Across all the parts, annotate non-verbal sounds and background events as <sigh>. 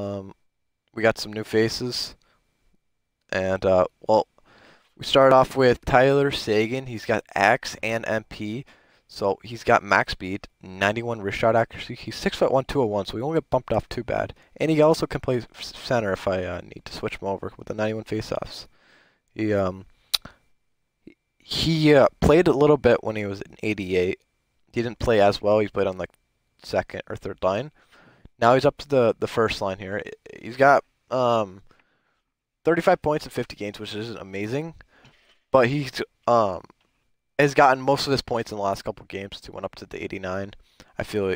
Um, we got some new faces. And, uh, well, we start off with Tyler Seguin. He's got X and MP. So he's got max speed, 91 wrist shot accuracy. He's 6 foot 1, 201, so he won't get bumped off too bad. And he also can play center if I uh, need to switch him over with the 91 faceoffs. He um he uh, played a little bit when he was in 88. He didn't play as well. He played on like second or third line. Now he's up to the the first line here. He's got um 35 points in 50 games, which is amazing. But he's um has gotten most of his points in the last couple games. He went up to the 89. I feel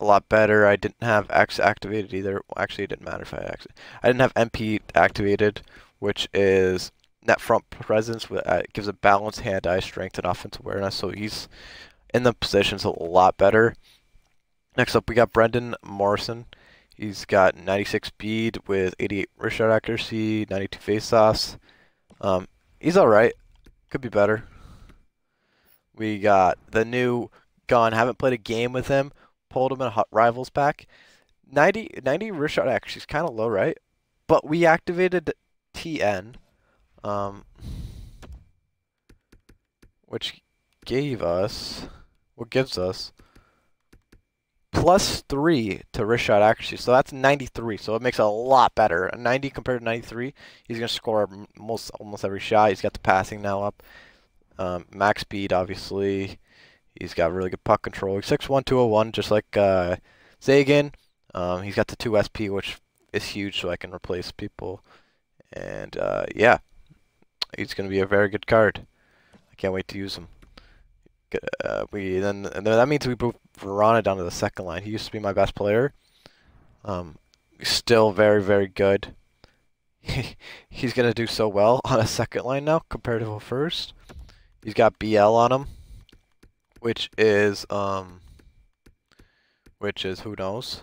a lot better. I didn't have X activated either. Actually, it didn't matter if I actually. I didn't have MP activated, which is net front presence. Uh, gives a balanced hand-eye strength and offensive awareness. So he's in the positions a lot better. Next up, we got Brendan Morrison. He's got 96 speed with 88 wrist shot accuracy, 92 faceoffs. Um, he's all right. Could be better. We got the new gun. Haven't played a game with him. Pulled him in a Hot Rivals pack. 90, 90 wrist shot accuracy is kind of low, right? But we activated TN, um, which gave us, what gives us, plus 3 to wrist shot accuracy. So that's 93. So it makes it a lot better. 90 compared to 93, he's going to score most almost every shot. He's got the passing now up. Um, max speed, obviously. He's got really good puck control. He's 6'1", 201, just like uh, Seguin. Um, he's got the 2 SP, which is huge, so I can replace people. And, uh, yeah. He's going to be a very good card. I can't wait to use him. Uh, we then that means we move Vrana down to the second line. He used to be my best player. Um, still very very good. <laughs> he's gonna do so well <laughs> on a second line now compared to a first. He's got BL on him, which is um, which is who knows,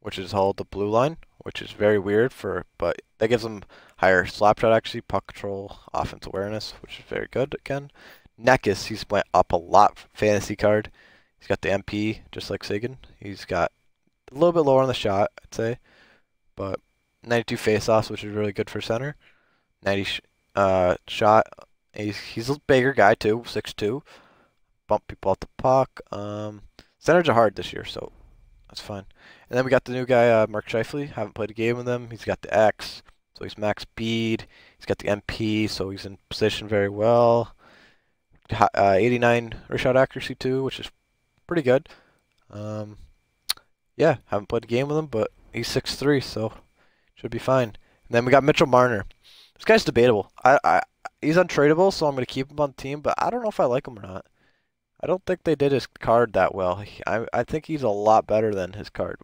which is called the blue line, which is very weird for, but that gives him higher slap shot actually, puck control, offense awareness, which is very good again. Necas, he's went up a lot fantasy card. He's got the MP, just like Seguin. He's got a little bit lower on the shot, I'd say. But 92 face-offs, which is really good for center. 90 sh uh, shot. He's, he's a bigger guy, too, 6'2". Bump people off the puck. Um, centers are hard this year, so that's fine. And then we got the new guy, uh, Mark Scheifele. Haven't played a game with him. He's got the X. So he's max speed. He's got the MP, so he's in position very well. Uh, 89 wrist shot accuracy too, which is pretty good. Um, yeah, haven't played a game with him, but he's 6'3", so should be fine. And then we got Mitchell Marner. This guy's debatable. I, I he's untradeable, so I'm gonna keep him on the team, but I don't know if I like him or not. I don't think they did his card that well. I I think he's a lot better than his card.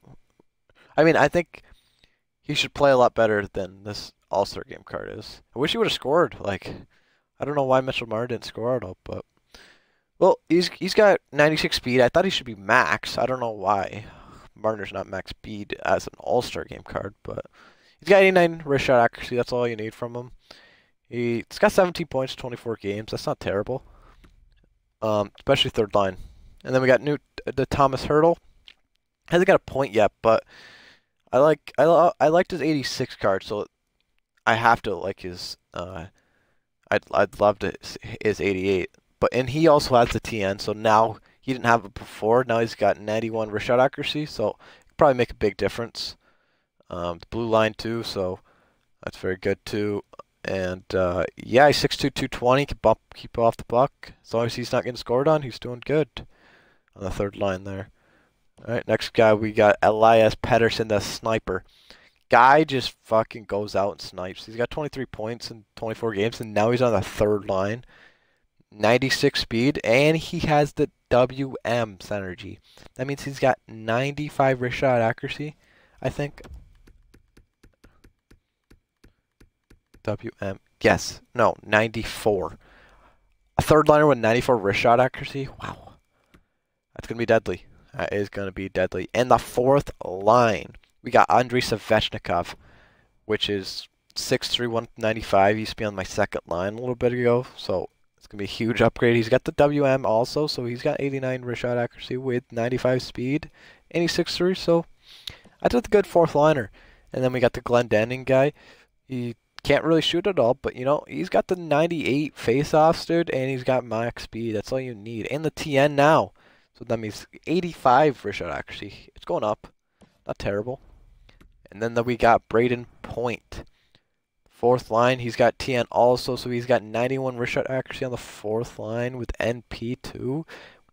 I mean, I think he should play a lot better than this All Star game card is. I wish he would have scored. Like, I don't know why Mitchell Marner didn't score at all, but well, he's he's got 96 speed. I thought he should be max. I don't know why Marner's not max speed as an All Star game card, but he's got 89 wrist shot accuracy. That's all you need from him. He's got 17 points, 24 games. That's not terrible. Um, especially third line. And then we got new the Tomas Hertl. Hasn't got a point yet, but I like I I liked his 86 card, so I have to like his. Uh, I'd I'd love to is 88, but and he also has the TN, so now he didn't have it before. Now he's got 91 wrist shot accuracy, so probably make a big difference. Um, the blue line too, so that's very good too. And uh, yeah, he's 6'2", 220, can bump, keep off the puck. As long as he's not getting scored on, he's doing good on the third line there. All right, next guy we got Elias Pettersson, the sniper. Guy just fucking goes out and snipes. He's got 23 points in 24 games, and now he's on the third line. 96 speed, and he has the WM synergy. That means he's got 95 wrist shot accuracy, I think. WM. Yes. No, 94. A third liner with 94 wrist shot accuracy? Wow. That's going to be deadly. That is going to be deadly. And the fourth line, we got Andrei Svechnikov, which is 6'3", 195. He used to be on my second line a little bit ago, so it's going to be a huge upgrade. He's got the WM also, so he's got 89 wrist shot accuracy with 95 speed, and he's 6'3", so That's a good fourth liner. And then we got the Glendening guy. He can't really shoot at all, but you know, he's got the 98 face-offs, dude, and he's got max speed. That's all you need. And the TN now. So that means 85 for shot accuracy. It's going up. Not terrible. And then we got Brayden Point. Fourth line, he's got TN also, so he's got 91 wrist shot accuracy on the fourth line with NP2.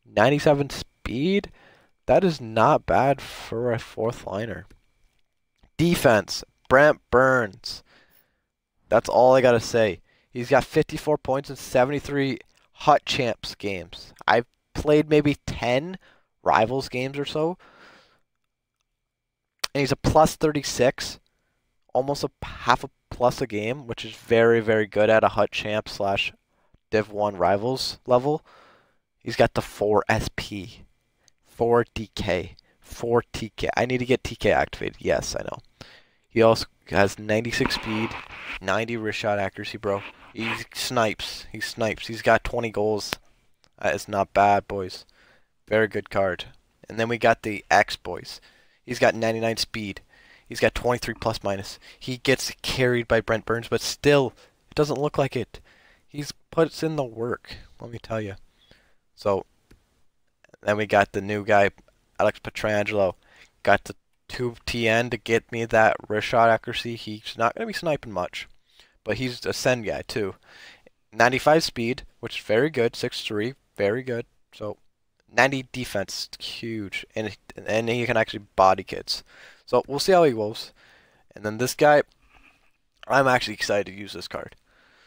97 speed. That is not bad for a fourth liner. Defense, Brent Burns. That's all I got to say. He's got 54 points in 73 Hut Champs games. I've played maybe 10 Rivals games or so. And he's a plus 36. Almost a half a plus a game, which is very, very good at a Hut Champ slash Div 1 Rivals level. He's got the 4 SP. 4 DK. 4 TK. I need to get TK activated. Yes, I know. He also has 96 speed, 90 wrist shot accuracy, bro. He snipes. He snipes. He's got 20 goals. That is not bad, boys. Very good card. And then we got the X boys. He's got 99 speed. He's got 23 plus minus. He gets carried by Brent Burns, but still, it doesn't look like it. He's puts in the work. Let me tell you. So, then we got the new guy, Alex Pietrangelo. Got the 2 TN to get me that wrist shot accuracy. He's not going to be sniping much, but he's a send guy too. 95 speed, which is very good. 6'3", very good. So 90 defense, huge, and and he can actually body kids. So we'll see how he goes. And then this guy, I'm actually excited to use this card.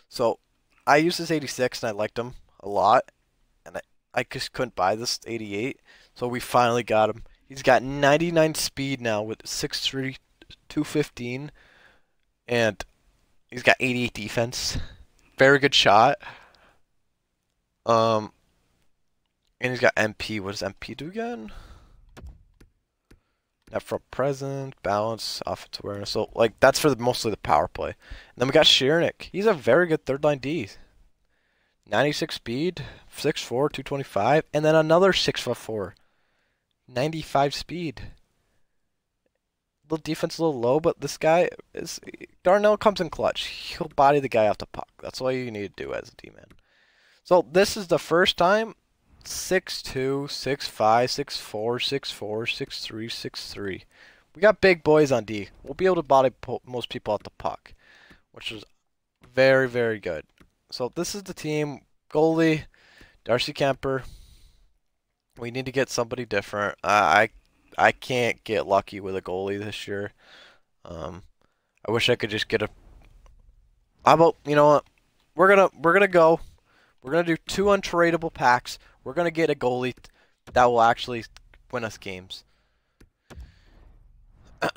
So I used this 86 and I liked him a lot, and I I just couldn't buy this 88. So we finally got him. He's got 99 speed now with 6'3", 215, and he's got 88 defense. Very good shot. Um, and he's got MP. What does MP do again? Net front present, balance, offensive awareness. So, like, that's for the, mostly the power play. And then we got Shirnick. He's a very good third line D. 96 speed, 6'4", 225, and then another 6'4", 95 speed. Little defense a little low, but this guy is Darnell comes in clutch. He'll body the guy off the puck. That's all you need to do as a D-man. So this is the first time 6'2", 6'5", 6'4", 6'4", 6'3", 6'3". We got big boys on D. We'll be able to body most people at the puck, which is very, very good. So this is the team. Goalie, Darcy Kuemper. We need to get somebody different. I I can't get lucky with a goalie this year. Um, I wish I could just get a. How about you know what? We're gonna we're gonna go. We're gonna do two untradeable packs. We're gonna get a goalie that will actually win us games. <clears throat>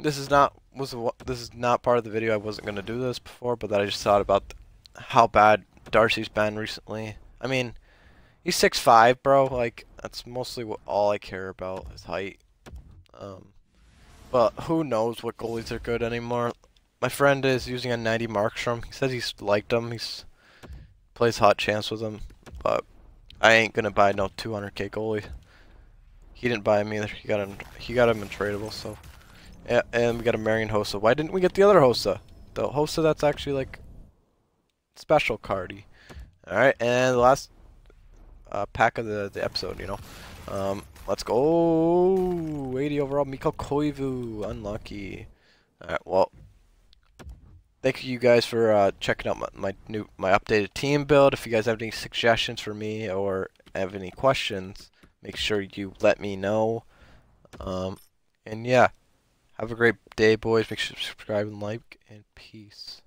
this is not was this is not part of the video. I wasn't gonna do this before, but that I just thought about how bad Darcy's been recently. I mean, he's six five, bro. Like that's mostly what all I care about is height. Um, but who knows what goalies are good anymore? My friend is using a 90 Markstrom. He says he's liked him. He's plays Hut Champs with him, but I ain't gonna buy no 200k goalie. He didn't buy him either. He got him. He got him in tradable. So, yeah, and we got a Marian Hossa. Why didn't we get the other Hossa? The Hossa that's actually like special cardy. Alright, and the last uh, pack of the, the episode, you know. Um, let's go. 80 overall. Mikko Koivu. Unlucky. Alright, well. Thank you guys for uh, checking out my, my new my updated team build. If you guys have any suggestions for me or have any questions, make sure you let me know. Um, and yeah, have a great day, boys. Make sure to subscribe and like, and peace.